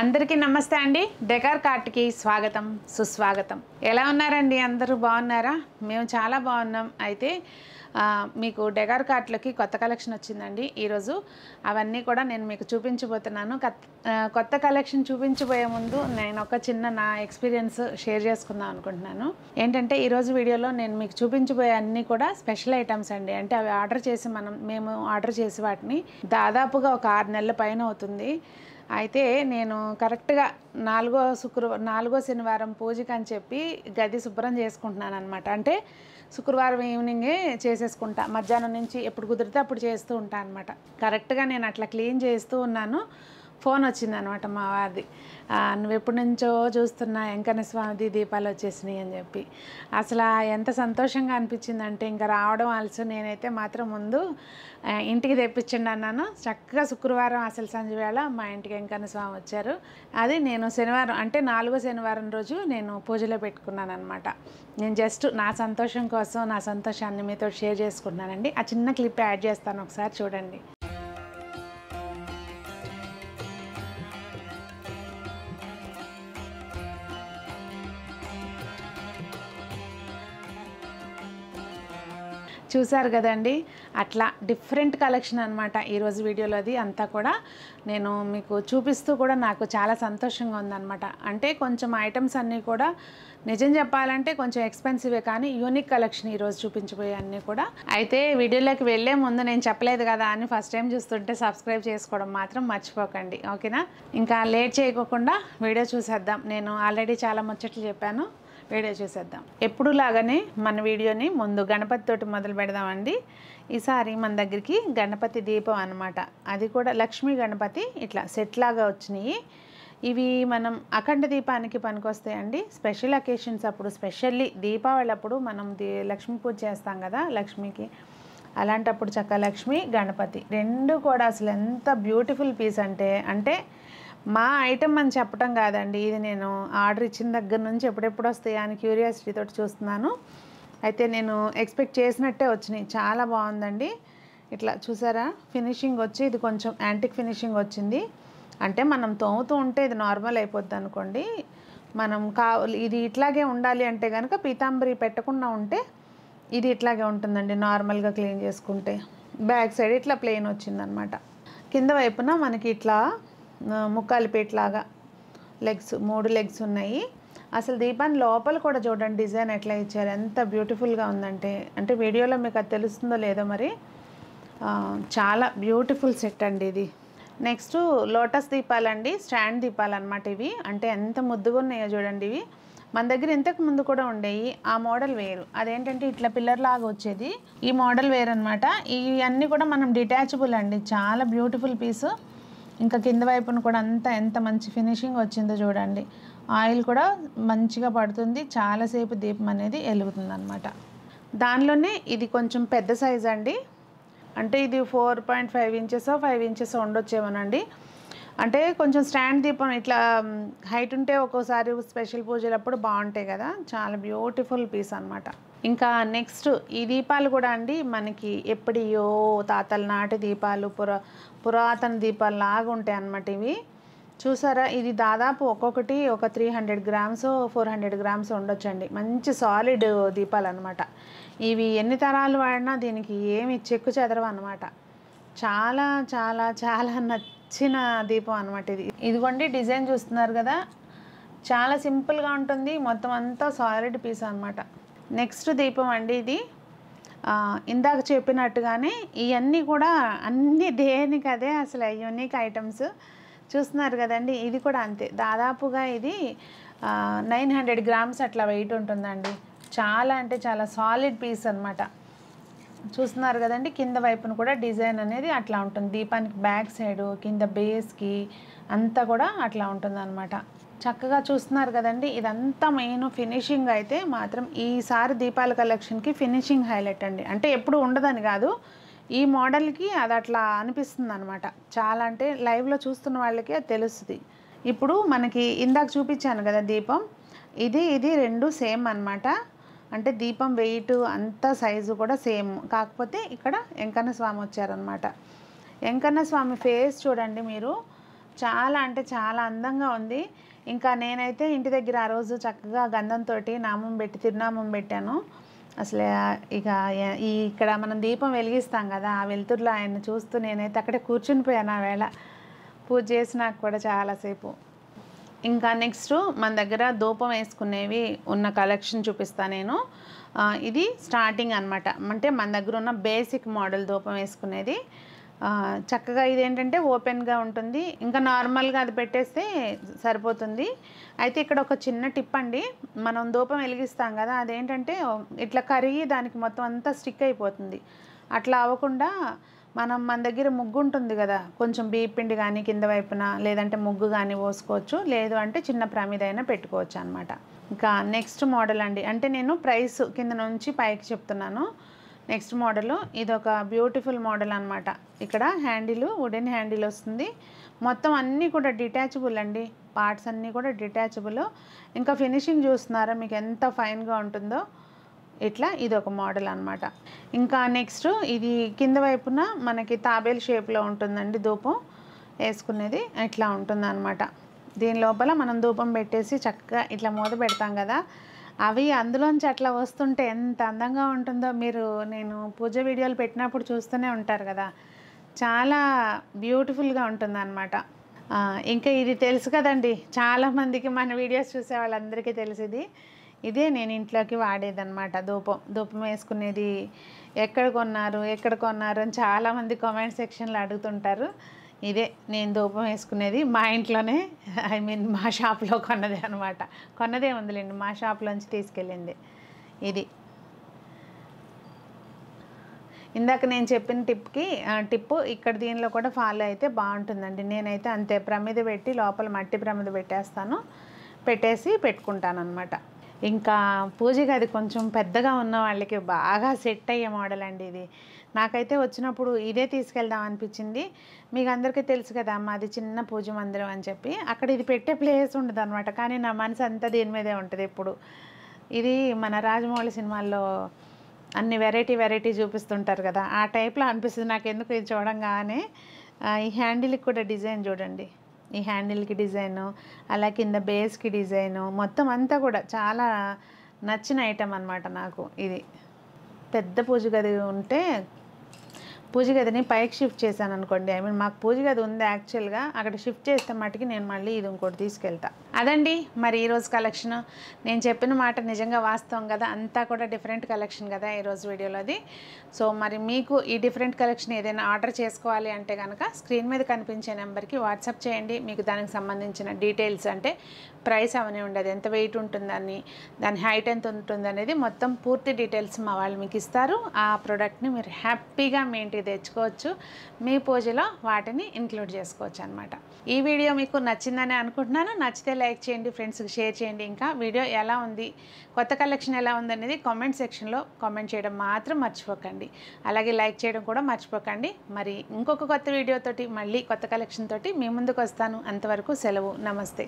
అందరికీ నమస్తే అండి. డెకార్ కార్ట్కి స్వాగతం సుస్వాగతం. ఎలా ఉన్నారండి? అందరూ బాగున్నారా? మేము చాలా బాగున్నాం. అయితే మీకు డెగార్ కార్ట్లకి కొత్త కలెక్షన్ వచ్చిందండి. ఈరోజు అవన్నీ కూడా నేను మీకు చూపించబోతున్నాను. కొత్త కలెక్షన్ చూపించబోయే ముందు నేను ఒక చిన్న నా ఎక్స్పీరియన్స్ షేర్ చేసుకుందాం అనుకుంటున్నాను. ఏంటంటే ఈరోజు వీడియోలో నేను మీకు చూపించబోయే అన్నీ కూడా స్పెషల్ ఐటమ్స్ అండి. అంటే అవి ఆర్డర్ చేసి మనం మేము ఆర్డర్ చేసి వాటిని దాదాపుగా ఒక ఆరు నెలల పైన అవుతుంది. అయితే నేను కరెక్ట్గా నాలుగో శుక్రవారం నాలుగో శనివారం పూజకి అని చెప్పి గది శుభ్రం చేసుకుంటున్నాను అనమాట అంటే శుక్రవారం ఈవినింగే చేసేసుకుంటా. మధ్యాహ్నం నుంచి ఎప్పుడు కుదిరితే అప్పుడు చేస్తూ ఉంటాను అనమాట కరెక్ట్గా నేను అట్లా క్లీన్ చేస్తూ ఉన్నాను. ఫోన్ వచ్చింది అనమాట మా వారిది. నువ్వు ఎప్పటి నుంచో చూస్తున్నా వెంకన్న స్వామిది దీపాలు వచ్చేసినాయి అని చెప్పి. అసలు ఎంత సంతోషంగా అనిపించిందంటే ఇంకా రావడం అలసి నేనైతే మాత్రం ముందు ఇంటికి తెప్పించండి అన్నాను. చక్కగా శుక్రవారం అసలు సంజవేళ మా ఇంటికి వెంకన్న స్వామి వచ్చారు. అది నేను శనివారం అంటే నాలుగో శనివారం రోజు నేను పూజలో పెట్టుకున్నాను అనమాట నేను జస్ట్ నా సంతోషం కోసం నా సంతోషాన్ని మీతో షేర్ చేసుకున్నానండి ఆ చిన్న క్లిప్ యాడ్ చేస్తాను ఒకసారి చూడండి. చూసారు కదండి. అట్లా డిఫరెంట్ కలెక్షన్ అనమాట ఈరోజు వీడియోలో అది. అంతా కూడా నేను మీకు చూపిస్తూ కూడా నాకు చాలా సంతోషంగా ఉందన్నమాట. అంటే కొంచెం ఐటమ్స్ అన్నీ కూడా నిజం చెప్పాలంటే కొంచెం ఎక్స్పెన్సివే కానీ యూనిక్ కలెక్షన్ ఈరోజు చూపించబోయే అన్నీ కూడా. అయితే వీడియోలోకి వెళ్ళే ముందు నేను చెప్పలేదు కదా అని ఫస్ట్ టైం చూస్తుంటే సబ్స్క్రైబ్ చేసుకోవడం మాత్రం మర్చిపోకండి. ఓకేనా? ఇంకా లేట్ చేయకోకుండా వీడియో చూసేద్దాం. నేను ఆల్రెడీ చాలా ముచ్చట్లు చెప్పాను. వీడియో చూసేద్దాం. ఎప్పుడు లాగానే మన వీడియోని ముందు గణపతి తోటి మొదలు పెడదామండి. ఈసారి మన దగ్గరికి గణపతి దీపం అన్నమాట. అది కూడా లక్ష్మీ గణపతి ఇట్లా సెట్ లాగా వచ్చినాయి. ఇవి మనం అఖండ దీపానికి పనికొస్తాయండి. స్పెషల్ అకేషన్స్ అప్పుడు స్పెషల్లీ దీపావళి అప్పుడు మనం దీ లక్ష్మీ పూజ చేస్తాం కదా లక్ష్మికి. అలాంటప్పుడు చక్క లక్ష్మి గణపతి రెండు కూడా అసలు ఎంత బ్యూటిఫుల్ పీస్ అంటే అంటే మా ఐటమ్ అని చెప్పడం కాదండి. ఇది నేను ఆర్డర్ ఇచ్చిన దగ్గర నుంచి ఎప్పుడెప్పుడు వస్తాయా అని క్యూరియాసిటీ తోటి చూస్తున్నాను. అయితే నేను ఎక్స్పెక్ట్ చేసినట్టే వచ్చినాయి. చాలా బాగుందండి. ఇట్లా చూసారా? ఫినిషింగ్ వచ్చి ఇది కొంచెం యాంటిక్ ఫినిషింగ్ వచ్చింది. అంటే మనం తోముతూ ఉంటే ఇది నార్మల్ అయిపోద్ది అనుకోండి. మనం కా ఇది ఇట్లాగే ఉండాలి అంటే కనుక పీతాంబరి పెట్టకుండా ఉంటే ఇది ఇట్లాగే ఉంటుందండి నార్మల్గా క్లీన్ చేసుకుంటే. బ్యాక్ సైడ్ ఇట్లా ప్లెయిన్ వచ్చిందనమాట. కింద వైపున మనకి ఇట్లా ముక్కాలి పేట్లాగా లెగ్స్ మూడు లెగ్స్ ఉన్నాయి. అసలు దీపాన్ని లోపల కూడా చూడండి డిజైన్ ఎట్లా ఇచ్చారు ఎంత బ్యూటిఫుల్గా ఉందంటే. అంటే వీడియోలో మీకు అది తెలుస్తుందో లేదో మరి. చాలా బ్యూటిఫుల్ సెట్ అండి ఇది. నెక్స్ట్ లోటస్ దీపాలండి స్టాండ్ దీపాలు అనమాట ఇవి. అంటే ఎంత ముద్దుగా ఉన్నాయో చూడండి ఇవి. మన దగ్గర ఇంతకు ముందు కూడా ఉండేవి ఆ మోడల్ వేరు. అదేంటంటే ఇట్లా పిల్లర్ లాగా వచ్చేది. ఈ మోడల్ వేరు అనమాట ఇవన్నీ కూడా మనం డిటాచబుల్ అండి చాలా బ్యూటిఫుల్ పీసు. ఇంకా కింద వైపున కూడా అంతా ఎంత మంచి ఫినిషింగ్ వచ్చిందో చూడండి. ఆయిల్ కూడా మంచిగా పడుతుంది. చాలాసేపు దీపం అనేది వెలుగుతుంది అనమాట దానిలోనే ఇది కొంచెం పెద్ద సైజ్ అండి. అంటే ఇది four point five inches five inches ఉండొచ్చేమోనండి. అంటే కొంచెం స్టాండ్ దీపం ఇట్లా హైట్ ఉంటే ఒక్కోసారి స్పెషల్ పూజలప్పుడు బాగుంటాయి కదా. చాలా బ్యూటిఫుల్ పీస్ అనమాట ఇంకా నెక్స్ట్ ఈ దీపాలు కూడా అండి మనకి ఎప్పటియో తాతల నాటి దీపాలు పురా పురాతన దీపాలు లాగా ఉంటాయి అన్నమాట ఇవి. చూసారా? ఇది దాదాపు ఒక్కొక్కటి ఒక three hundred grams four hundred grams ఉండొచ్చండి. మంచి సాలిడ్ దీపాలు అనమాట ఇవి ఎన్ని తరాలు వాడినా దీనికి ఏమి చెక్కు చెదరవు అనమాట చాలా చాలా చాలా నచ్చిన దీపం అనమాట ఇది. ఇదిగోండి డిజైన్ చూస్తున్నారు కదా. చాలా సింపుల్గా ఉంటుంది. మొత్తం అంతా సాలిడ్ పీస్ అనమాట నెక్స్ట్ దీపం అండి ఇది. ఇందాక చెప్పినట్టుగానే ఇవన్నీ కూడా అన్ని దేనికి అదే అసలు యూనిక్ ఐటమ్స్ చూస్తున్నారు కదండి ఇది కూడా అంతే. దాదాపుగా ఇది నైన్ హండ్రెడ్ గ్రామ్స్ అట్లా వెయిట్ ఉంటుందండి. చాలా అంటే చాలా సాలిడ్ పీస్ అనమాట చూస్తున్నారు కదండి కింద వైపున కూడా డిజైన్ అనేది అట్లా ఉంటుంది. దీపానికి బ్యాక్ సైడ్ కింద బేస్కి అంతా కూడా అట్లా ఉంటుంది చక్కగా చూస్తున్నారు కదండి ఇదంతా మెయిన్ ఫినిషింగ్ అయితే మాత్రం ఈసారి దీపాల కలెక్షన్కి ఫినిషింగ్ హైలైట్ అండి. అంటే ఎప్పుడు ఉండదని కాదు ఈ మోడల్కి అది అట్లా అనిపిస్తుంది అనమాట చాలా అంటే లైవ్లో చూస్తున్న వాళ్ళకి అది తెలుస్తుంది. ఇప్పుడు మనకి ఇందాక చూపించాను కదా దీపం ఇది ఇది రెండు సేమ్ అనమాట అంటే దీపం వెయిట్ అంతా సైజు కూడా సేమ్. కాకపోతే ఇక్కడ వెంకన్న స్వామి వచ్చారనమాట వెంకన్న స్వామి ఫేస్ చూడండి మీరు. చాలా అంటే చాలా అందంగా ఉంది. ఇంకా నేనైతే ఇంటి దగ్గర ఆ రోజు చక్కగా గంధంతో నామం పెట్టి తిరునామం పెట్టాను. అసలు ఇక ఈ ఇక్కడ మనం దీపం వెలిగిస్తాం కదా ఆ వెలుతురులో ఆయన చూస్తూ నేనైతే అక్కడే కూర్చుని పోయాను ఆ వేళ. పూజ చేసినాక కూడా చాలాసేపు ఇంకా నెక్స్ట్ మన దగ్గర ధూపం వేసుకునేవి ఉన్న కలెక్షన్ చూపిస్తాను నేను. ఇది స్టార్టింగ్ అనమాట అంటే మన దగ్గర ఉన్న బేసిక్ మోడల్ ధూపం వేసుకునేది. చక్కగా ఇదేంటంటే ఓపెన్గా ఉంటుంది. ఇంకా నార్మల్గా అది పెట్టేస్తే సరిపోతుంది. అయితే ఇక్కడ ఒక చిన్న టిప్ అండి. మనం ధూపం వెలిగిస్తాం కదా అదేంటంటే ఇట్లా కరిగి దానికి మొత్తం అంతా స్టిక్ అయిపోతుంది. అట్లా అవ్వకుండా మనం మన దగ్గర ముగ్గు ఉంటుంది కదా కొంచెం బియ్యపిండి కానీ కింద వైపున లేదంటే ముగ్గు కానీ పోసుకోవచ్చు లేదు అంటే చిన్న ప్రమిదైనా అయినా పెట్టుకోవచ్చు అనమాట ఇంకా నెక్స్ట్ మోడల్ అండి అంటే నేను ప్రైస్ కింద నుంచి పైకి చెప్తున్నాను. నెక్స్ట్ మోడల్ ఇది ఒక బ్యూటిఫుల్ మోడల్ అనమాట ఇక్కడ హ్యాండిల్ వుడెన్ హ్యాండిల్ వస్తుంది. మొత్తం అన్నీ కూడా డిటాచబుల్ అండి పార్ట్స్ అన్నీ కూడా డిటాచబుల్. ఇంకా ఫినిషింగ్ చూస్తున్నారా మీకు ఎంత ఫైన్గా ఉంటుందో. ఇట్లా ఇది ఒక మోడల్ అనమాట ఇంకా నెక్స్ట్ ఇది కింద వైపున మనకి తాబేల్ షేప్లో ఉంటుందండి ధూపం. వేసుకునేది ఇట్లా ఉంటుంది అనమాట దీని లోపల మనం ధూపం పెట్టేసి చక్కగా ఇట్లా మూత పెడతాం కదా. అవి అందులోంచి అట్లా వస్తుంటే ఎంత అందంగా ఉంటుందో మీరు నేను పూజ వీడియోలు పెట్టినప్పుడు చూస్తూనే ఉంటారు కదా. చాలా బ్యూటిఫుల్గా ఉంటుంది అనమాట ఇంకా ఇది తెలుసు కదండి. చాలామందికి మన వీడియోస్ చూసే వాళ్ళందరికీ తెలిసింది. ఇదే నేను ఇంట్లోకి వాడేదన్నమాట. ధూపం ధూపం వేసుకునేది ఎక్కడ కొన్నారు ఎక్కడ కొన్నారు అని చాలామంది కామెంట్ సెక్షన్లో అడుగుతుంటారు. ఇదే నేను ధూపం వేసుకునేది మా ఇంట్లోనే ఐ మీన్ మా షాప్లో కొన్నదే అనమాట కొన్నదే ఉందిలేండి మా షాప్లోంచి తీసుకెళ్ళింది ఇది. ఇందాక నేను చెప్పిన టిప్కి టిప్ టిప్పు ఇక్కడ దీనిలో కూడా ఫాలో అయితే బాగుంటుందండి. నేనైతే అంతే ప్రమిద పెట్టి లోపల మట్టి ప్రమిద పెట్టేస్తాను పెట్టేసి పెట్టుకుంటాను అనమాట ఇంకా పూజ గది కొంచెం పెద్దగా ఉన్న వాళ్ళకి బాగా సెట్ అయ్యే మోడల్ అండి ఇది. నాకైతే వచ్చినప్పుడు ఇదే తీసుకెళ్దాం అనిపించింది. మీకు అందరికీ తెలుసు కదా మాది చిన్న పూజ మందిరం అని చెప్పి. అక్కడ ఇది పెట్టే ప్లేస్ ఉండదు అనమాట కానీ నా మనసు అంతా దీని మీదే ఉంటుంది ఇప్పుడు. ఇది మన రాజమౌళి సినిమాల్లో అన్ని వెరైటీ వెరైటీ చూపిస్తుంటారు కదా ఆ టైప్లో అనిపిస్తుంది. నాకు ఎందుకు ఇది చూడంగానే ఈ హ్యాండిల్కి కూడా డిజైన్ చూడండి. ఈ హ్యాండిల్కి డిజైను అలా కింద బేస్కి డిజైను మొత్తం అంతా కూడా చాలా నచ్చిన ఐటెం అనమాట నాకు ఇది. పెద్ద పూజ గది ఉంటే పూజ గదిని పైకి షిఫ్ట్ చేశాను అనుకోండి. ఐ మీన్ మాకు పూజ గది ఉంది యాక్చువల్గా అక్కడ షిఫ్ట్ చేస్తే మటుకి నేను మళ్ళీ ఇది ఇంకోటి తీసుకెళ్తా. అదండి మరి ఈరోజు కలెక్షన్ నేను చెప్పిన మాట నిజంగా వాస్తవం కదా? అంతా కూడా డిఫరెంట్ కలెక్షన్ కదా ఈరోజు వీడియోలో అది. సో మరి మీకు ఈ డిఫరెంట్ కలెక్షన్ ఏదైనా ఆర్డర్ చేసుకోవాలి అంటే కనుక స్క్రీన్ మీద కనిపించే నెంబర్కి వాట్సాప్ చేయండి. మీకు దానికి సంబంధించిన డీటెయిల్స్ అంటే ప్రైస్ అవన్నీ ఉండదు. ఎంత వెయిట్ ఉంటుందని దాని హైట్ ఎంత ఉంటుంది అనేది మొత్తం పూర్తి డీటెయిల్స్ మా వాళ్ళు మీకు ఇస్తారు. ఆ ప్రోడక్ట్ని మీరు హ్యాపీగా మీ తెచ్చుకోవచ్చు. మీ పూజలో వాటిని ఇంక్లూడ్ చేసుకోవచ్చు అనమాట ఈ వీడియో మీకు నచ్చిందని అనుకుంటున్నాను. నచ్చితే లైక్ చేయండి ఫ్రెండ్స్కి షేర్ చేయండి. ఇంకా వీడియో ఎలా ఉంది కొత్త కలెక్షన్ ఎలా ఉంది అనేది కామెంట్ సెక్షన్లో కామెంట్ చేయడం మాత్రం మర్చిపోకండి. అలాగే లైక్ చేయడం కూడా మర్చిపోకండి. మరి ఇంకొక కొత్త వీడియోతోటి మళ్ళీ కొత్త కలెక్షన్ తోటి మీ ముందుకు వస్తాను. అంతవరకు సెలవు. నమస్తే.